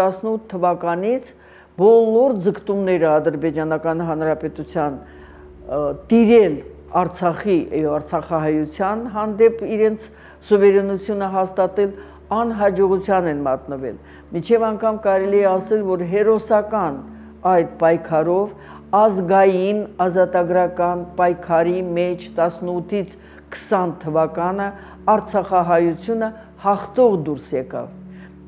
1978 թվականից բոլոր ձգտումները Ադրբեջանական Հանրապետության տիրել Արցախի եւ Արցախահայության հանդեպ իրենց սուվերենությունը հաստատել անհաջողության են մատնվել։ Միջև անգամ կարելի է ասել, որ հերոսական այդ պայքարով ազգային ազատագրական պայքարի մեջ 18-ից 20 թվականը Արցախահայությունը հաղթող դուրս եկավ։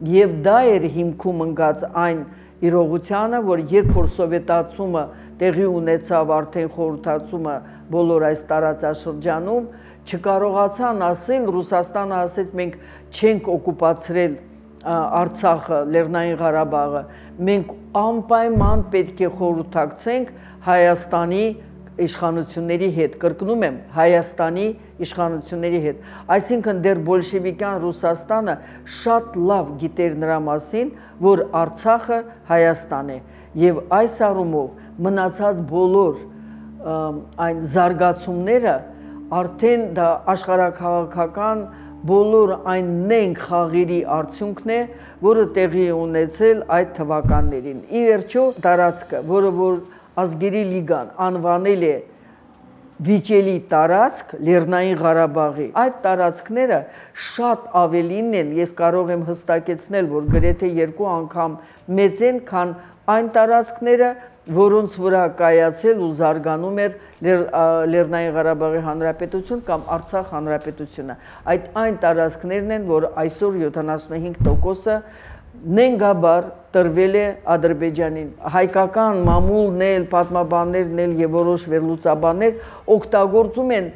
Եվ դա էր հիմքում ընկած այն իրողությանը, որ երբ որ սովետացումը տեղի ունեցավ արդեն խորհրդացումը բոլոր այս տարածաշրջանում, չկարողացան ասել Ռուսաստանը ասեց մենք չենք օկուպացրել Արցախը, Լեռնային Ղարաբաղը, մենք անպայման պետք է խորհրդակցենք Հայաստանի իշխանությունների հետ, կրկնում եմ, Հայաստանի իշխանությունների հետ։ Այսինքն դեռ բոլշևիկյան Ռուսաստանը շատ լավ գիտեր նրա մասին, որ Արցախը Հայաստան է եւ այս առումով մնացած բոլոր այն զարգացումները արդեն դա աշխարհակաղակական բոլոր այն նենք խաղերի արդյունքն է, որը տեղի ունեցել այդ թվականներին։ Ի վերջո տարածքը, որը որ ազգերի լիգան անվանել է վիճելի տարածք Լեռնային Ղարաբաղի այդ տարածքները շատ ավելին են ես կարող եմ հստակեցնել որ գրեթե երկու անգամ մեծ են քան այն տարածքները որոնց վրա կայացել ու զարգանում էր Լեռնային Ղարաբաղի Հանրապետություն կամ Արցախ Հանրապետությունը այդ այն տարածքներն են որ այսօր 75%-ը նենգաբար տրվել է Ադրբեջանին։ Հայկական մամուլն էլ, պատմաբաններն էլ եւ որոշ վերլուծաբաններ օգտագործում են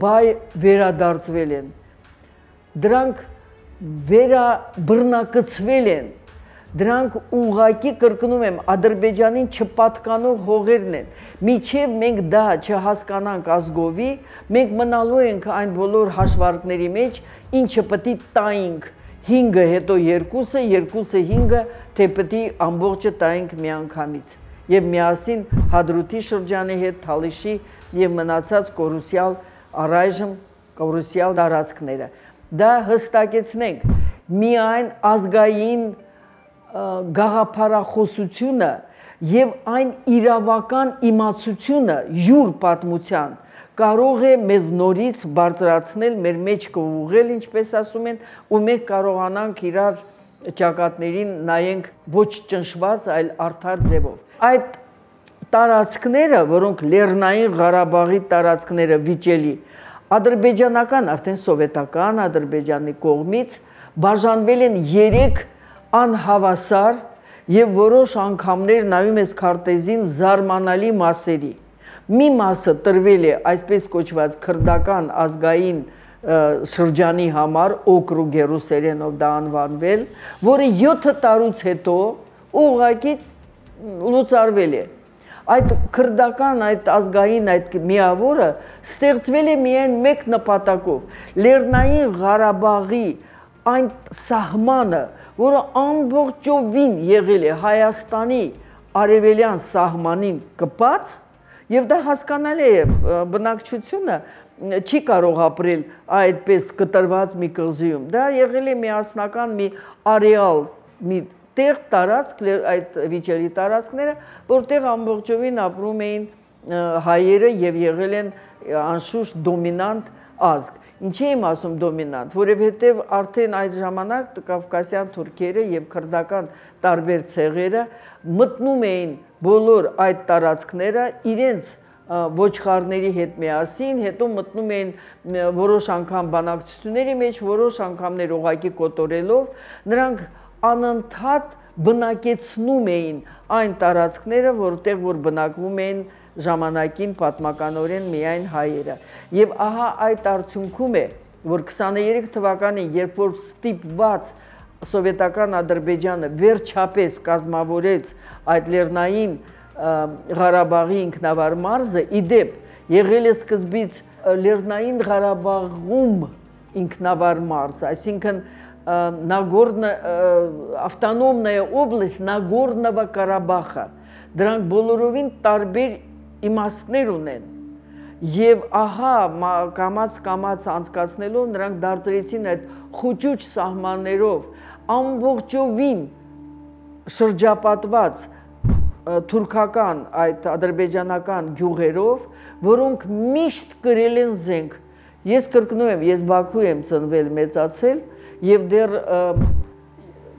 բայ վերադարձվել են։ Դրանք վերաբռնակցվել են դրանք ուղակի կրկնում եմ ադրբեջանին չպատկանող հողերն են միջև մենք դա չհասկանանք ազգովի մենք մնալու ենք այն բոլոր հաշվարկների մեջ ինչը է տայինք 5-ը հետո 2-ը, 2-ը 5-ը, թե պետք է ամբողջը տայինք միանգամից։ Եվ միասին Հադրութի շրջանի հետ Թալիշի եւ մնացած կորուսիալ առայժմ կորուսիալ տարածքները։ Դա հստակեցնենք միայն ազգային գաղափարախոսությունը եւ այն իրավական իմացությունը յուր պատմության կարող է մեզ նորից բարձրացնել, մեր մեջ կուղղել, ինչպես ասում են, ու մենք կարողանանք իրար ճակատներին նայենք ոչ ճնշված, այլ արդար ձևով։ Այդ տարածքները, որոնք Լեռնային Ղարաբաղի տարածքները վիճելի, ադրբեջանական, արդեն սովետական Ադրբեջանի կողմից բաժանվել են 3 անհավասար եւ որոշ անգամներ նայում ես քարտեզին զարմանալի մասերի մի մասը տրվել է այսպես կոչված քրդական ազգային շրջանի համար օկրուգ է ռուսերենով դա անվանվել, որը 7 տարուց հետո ուղղակի լուծարվել է։ Այդ քրդական այդ ազգային այդ միավորը ստեղծվել է միայն մեկ նպատակով՝ Լեռնային Ղարաբաղի այն սահմանը, որը ամբողջովին եղել է Հայաստանի արևելյան սահմանին կպած, Եվ դա հասկանալի է, բնակչությունը չի կարող ապրել այդպես կտրված մի կղզիում։ Դա եղել է միասնական մի արեալ, մի տեղ տարածք, այդ վիճելի տարածքները, որտեղ ամբողջովին ապրում էին հայերը եւ եղել են անշուշտ դոմինանտ ազգ։ Ինչի եմ ասում դոմինանտ, որովհետև արդեն այդ ժամանակ կավկասյան թուրքերը եւ քրդական տարբեր ցեղերը մտնում էին բոլոր այդ տարածքները իրենց ոչխարների հետ միասին, հետո մտնում էին որոշ անգամ բանակցությունների մեջ, որոշ անգամներ ուղակի կոտորելով, նրանք անընդհատ բնակեցնում էին այն տարածքները, որտեղ որ բնակվում էին ժամանակին պատմականորեն միայն հայերը։ Եվ ահա այդ արդյունքում է, որ 23 թվականին, երբ որ ստիպված սովետական Ադրբեջանը վերջապես կազմավորեց այդ լեռնային Ղարաբաղի ինքնավար մարզը, իդեպ եղել է սկզբից լեռնային Ղարաբաղում ինքնավար մարզ, այսինքն Նագորնը ավտոնոմնայա օբլաստ Նագորնովա Ղարաբաղը։ Դրանք բոլորովին տարբեր իմաստներ ունեն Եվ ահա կամած կամած անցկացնելով նրանք դարձրեցին այդ խոճուճ սահմաններով ամբողջովին շրջապատված թուրքական այդ ադրբեջանական գյուղերով, որոնք միշտ գրել են զենք։ Ես կրկնում եմ, ես Բաքու եմ ծնվել, մեծացել եւ դեռ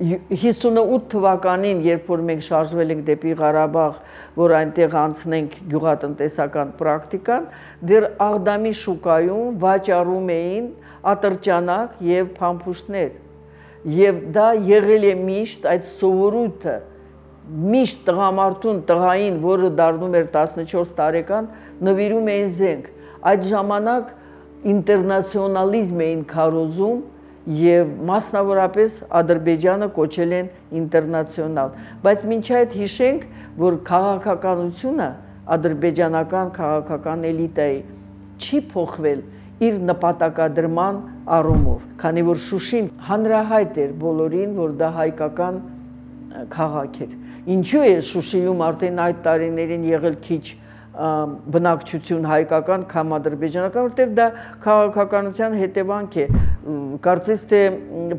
58 թվականին, երբ որ մենք շարժվել ենք դեպի Ղարաբաղ, որ այնտեղ անցնենք գյուղատնտեսական պրակտիկան, դեռ Աղդամի շուկայում վաճառում էին ատրճանակ եւ փամփուշտներ։ Եվ դա եղել է միշտ այդ սովորույթը միշտ տղամարդուն տղային, որը դառնում էր 14 տարեկան, նվիրում էին զենք։ Այդ ժամանակ ինտերնացիոնալիզմ էին քարոզում եւ մասնավորապես Ադրբեջանը կոչել են ինտերնացիոնալ բայց ոչ այդ հիշենք որ քաղաքականությունը ադրբեջանական քաղաքական էլիտայի չի փոխվել իր նպատակադրման առումով քանի որ Շուշին հանրահայտ էր բոլորին որ դա հայկական քաղաք էր ինչու է Շուշիում արդեն այդ տարիներին եղել քիչ բնակչություն հայկական կամ ադրբեջանական, որտեղ դա քաղաքականության հետևանք է։ Կարծես թե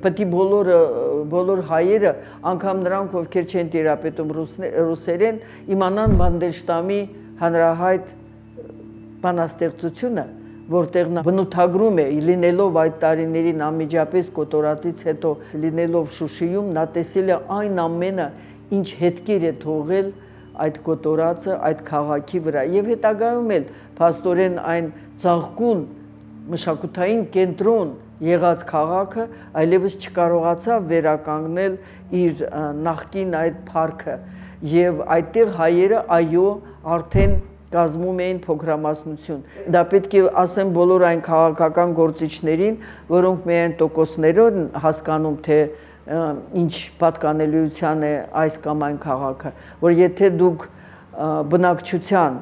պետք է բոլորը բոլոր հայերը, անգամ նրանք, ովքեր չեն տիրապետում ռուսերեն, իմանան Մանդելշտամի հանրահայտ բանաստեղծությունը, որտեղ նա բնութագրում է լինելով այդ տարիներին անմիջապես կոտորածից հետո լինելով Շուշիում նա տեսել է այն ամենը, ինչ հետքեր է թողել այդ կոտորածը այդ քաղաքի վրա եւ հետագայում էլ փաստորեն այն ցաղկուն մշակութային կենտրոն եղած քաղաքը այլևս չկարողացավ վերականգնել իր նախկին այդ парքը եւ այդտեղ հայերը այո արդեն կազմում էին փոքրամասնություն։ Դա պետք է ասեմ բոլոր այն քաղաքական գործիչներին, որոնք միայն տոկոսներով հասկանում թե ինչ պատկանելիության է այս կամ այն քաղաքը, որ եթե դուք բնակչության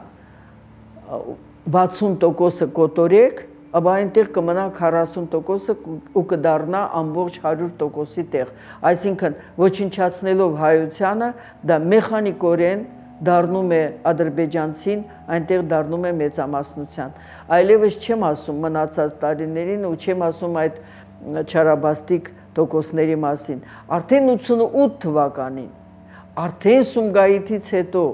60%-ը կոտորեք, ապա այնտեղ կմնա 40%-ը ու կդառնա ամբողջ 100%-ի տեղ։ Այսինքն ոչնչացնելով հայությանը, դա մեխանիկորեն դառնում է ադրբեջանցին, այնտեղ դառնում է մեծամասնության։ Այլևս չեմ ասում մնացած տարիներին ու չեմ ասում այդ չարաբաստիկ տոկոսների մասին։ Արդեն 88 թվականին, արդեն Սումգայիթից հետո,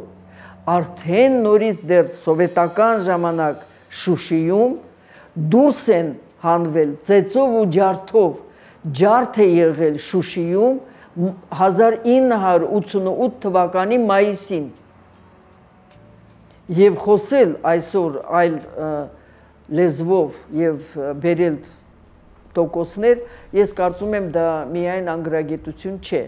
արդեն նորից դեռ սովետական ժամանակ Շուշիում դուրս են հանվել ծեծով ու ջարդով։ Ջարդ է եղել Շուշիում 1988 թվականի մայիսին։ Եվ խոսել այսօր այլ լեզվով եւ բերել տոկոսներ, ես կարծում եմ դա միայն անգրագետություն չէ։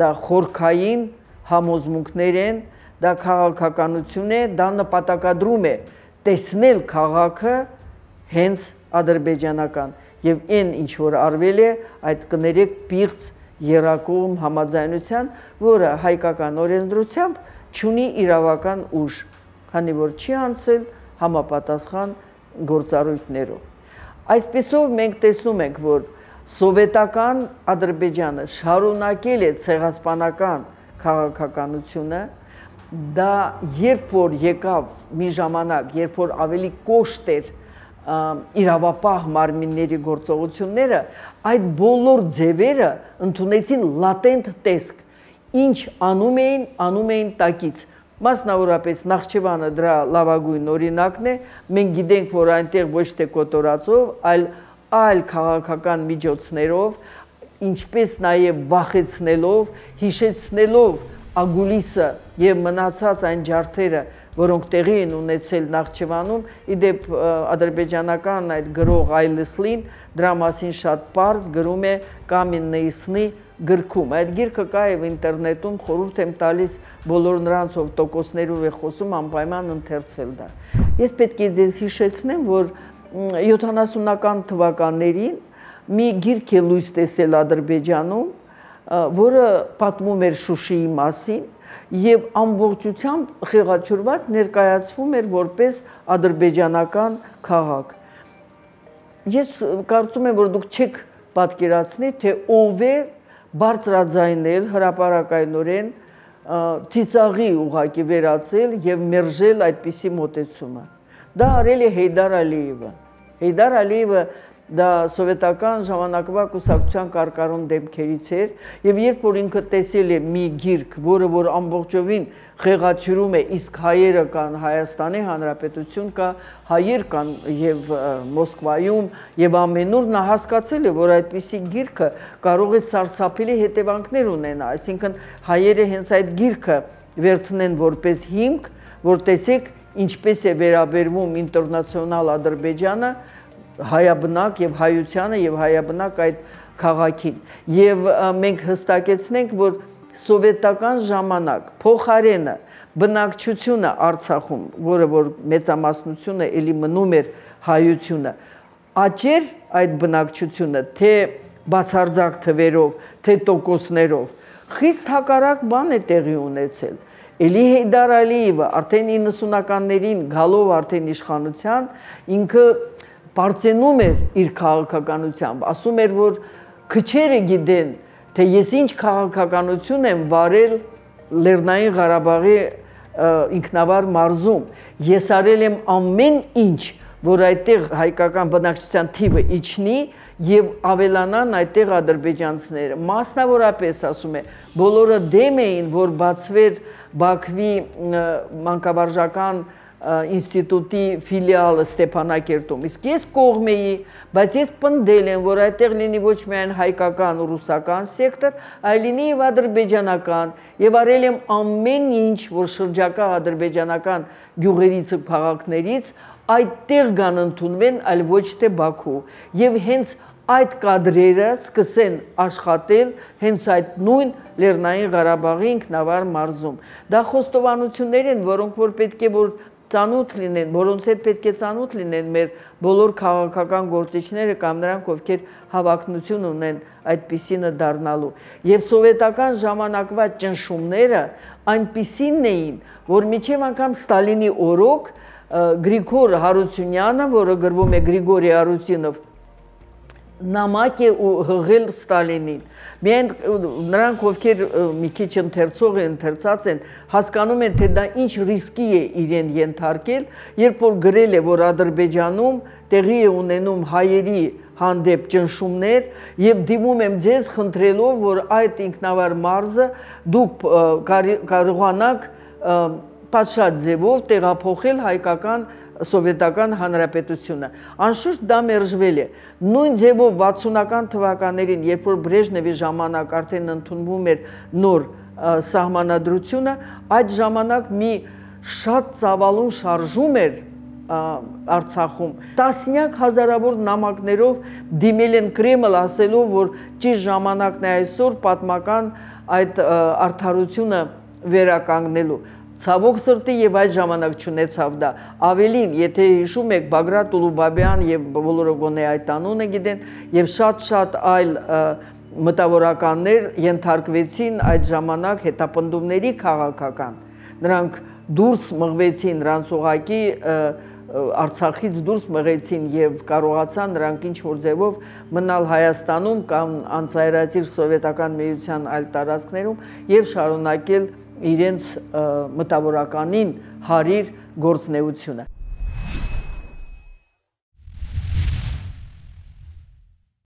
Դա խորքային համոզմունքներ են, դա քաղաքականություն է, դա նպատակադրում է տեսնել քաղաքը հենց ադրբեջանական եւ այն ինչ որ արվել է այդ կներեք պիղծ երակոմ համաձայնության, որը հայկական օրենսդրությամբ ունի իրավական ուժ, քանի որ չի անցել համապատասխան գործառույթներով։ Այսպեսով մենք տեսնում ենք, որ սովետական Ադրբեջանը շարունակել է ցեղասպանական քաղաքականությունը, դա երբ որ եկավ մի ժամանակ, երբ որ ավելի կոշտ էր իրավապահ մարմինների գործողությունները, այդ բոլոր ձևերը ընդունեցին լատենտ տեսք, ինչ անում էին, անում էին տակից Մասնավորապես Նախճեվանը դրա լավագույն օրինակն է։ Մենք գիտենք, որ այնտեղ ոչ թե կոտորածով, այլ այլ քաղաքական միջոցներով, ինչպես նաև վախեցնելով, հիշեցնելով ագուլիսը եւ մնացած այն ջարդերը, որոնք տեղի են ունեցել Նախճեվանում, իդեպ ադրբեջանական այդ գրող Այլսլին դրա մասին շատ པարզ գրում է Կամիննեյսնի գրքում։ Այդ գիրքը կա եւ ինտերնետում խորհուրդ եմ տալիս բոլոր նրանց, ով տոկոսներով է խոսում, անպայման ընթերցել դա։ Ես պետք է ձեզ հիշեցնեմ, որ 70-ական թվականներին մի գիրք է լույս տեսել Ադրբեջանում, որը պատմում էր Շուշիի մասին եւ ամբողջությամբ խեղաթյուրված ներկայացվում էր որպես ադրբեջանական քաղաք։ Ես կարծում եմ, որ դուք չեք պատկերացնի, թե ով է բարձրաձայնել հրաապարակայնորեն ծիծաղի ուղակի վերացել եւ մերժել այդպիսի մոտեցումը։ Դա արել է Հեյդար Ալիևը։ Հեյդար Ալիևը դա սովետական ժամանակվա կուսակցության կարկառուն դեմքերից էր եւ երբ որ ինքը տեսել է մի գիրք, որը որ ամբողջովին խեղաթյուրում է իսկ հայերը կան Հայաստանի Հանրապետություն կա, հայեր կան եւ Մոսկվայում եւ ամենուր նա հասկացել է, որ այդպիսի գիրքը կարող է սարսափելի հետևանքներ ունենա, այսինքն հայերը հենց այդ գիրքը վերցնեն որպես հիմք, որ տեսեք ինչպես է վերաբերվում ինտերնացիոնալ Ադրբեջանը հայաբնակ եւ հայությանը եւ հայաբնակ այդ քաղաքին եւ մենք հստակեցնենք որ սովետական ժամանակ փոխարենը բնակչությունը Արցախում, որը որ մեծամասնությունը ելի մնում էր հայությունը, աճեր այդ բնակչությունը թե բացարձակ թվերով, թե տոկոսներով, խիստ հակառակ բան է տեղի ունեցել։ Էլի Հեյդար Ալիևը արդեն 90-ականներին գալով արդեն իշխանության ինքը բարձենում էր իր քաղաքականությամբ, ասում էր, որ քչերը գիտեն, թե ես ինչ քաղաքականություն եմ վարել Լեռնային Ղարաբաղի ինքնավար մարզում։ Ես արել եմ ամեն ինչ, որ այդտեղ հայկական բնակչության թիվը իջնի եւ ավելանան այդտեղ ադրբեջանցիները։ Մասնավորապես ասում է, բոլորը դեմ էին, որ բացվեր Բաքվի մանկավարժական ինստիտուտի ֆիլիալը Ստեփանակերտում։ Իսկ ես կողմ էի, բայց ես պնդել եմ, որ այդտեղ լինի ոչ միայն հայկական ու ռուսական սեկտոր, այլ լինի եւ ադրբեջանական, եւ արել եմ ամեն ինչ, որ շրջակա ադրբեջանական գյուղերից ու քաղաքներից այդտեղ կան ընդունվեն, այլ ոչ թե Բաքու։ Եվ հենց այդ կադրերը սկսեն աշխատել հենց այդ նույն Լեռնային Ղարաբաղի ինքնավար մարզում։ Դա խոստովանություններ են, որոնք որ պետք է որ ծանոթ լինեն, որոնց հետ պետք է ծանոթ լինեն մեր բոլոր քաղաքական գործիչները կամ նրանք, ովքեր հավակնություն ունեն այդպիսինը դառնալու։ Եվ սովետական ժամանակվա ճնշումները այնպիսին էին, որ միջև անգամ Ստալինի օրոք Գրիգոր Հարությունյանը, որը գրվում է Գրիգորի Հարությունով, նամակ է ու հղել Ստալինին։ Միայն նրանք ովքեր մի քիչ ընթերցող են, ընթերցած են, հասկանում են, թե դա ինչ ռիսկի է իրեն ենթարկել, երբ որ գրել է, որ Ադրբեջանում տեղի է ունենում հայերի հանդեպ ճնշումներ եւ դիմում եմ ձեզ խնդրելով, որ այդ ինքնավար մարզը դուք կարողանաք պատշաճ ձևով տեղափոխել հայկական սովետական հանրապետությունը։ Անշուշտ դա մերժվել է։ Նույն ձևով 60-ական թվականներին, երբ որ Բրեժնևի ժամանակ արդեն ընդունվում էր նոր սահմանադրությունը, այդ ժամանակ մի շատ ծավալուն շարժում էր Արցախում տասնյակ հազարավոր նամակներով դիմել են Կրեմլ ասելով որ ճիշտ ժամանակն է այսօր պատմական այդ արդարությունը վերականգնելու Ցավոք սրտի եւ այդ ժամանակ չունեցավ դա։ Ավելին, եթե հիշում եք Բագրատ Ուլուբաբյան եւ բոլորը գոնե այդ անունը գիտեն եւ շատ-շատ այլ մտավորականներ ենթարկվեցին այդ ժամանակ հետապնդումների քաղաքական։ Նրանք դուրս մղվեցին Ռանցուղակի Արցախից դուրս մղեցին եւ կարողացան նրանք ինչ որ ձևով մնալ Հայաստանում կամ անցայրացիր սովետական միության այլ տարածքներում եւ շարունակել իրենց մտավորականին հարիր գործնեությունը